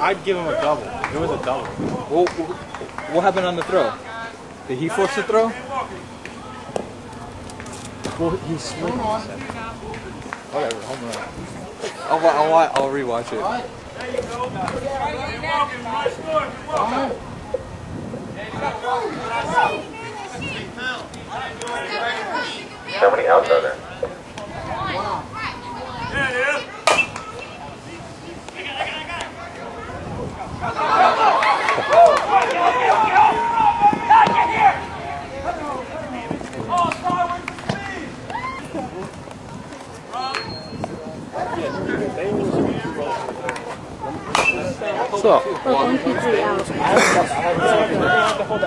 I'd give him a double. It was a double. What, what happened on the throw? Did he force the throw? Well, he slid. Whatever, home run. I'll, wa- I'll, wa- I'll rewatch it. How many outs are there? What's up? I have to hold the